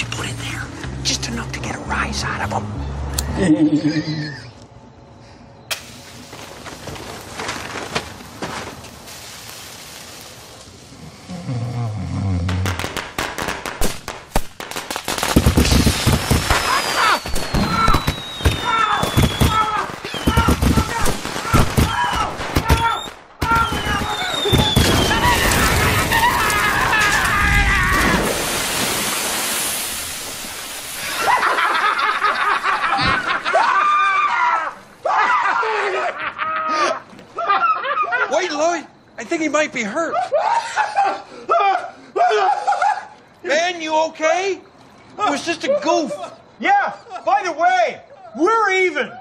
you put in there. Just enough to get a rise out of them. Wait, Lloyd. I think he might be hurt. Man, you okay? It was just a goof. Yeah, by the way, we're even.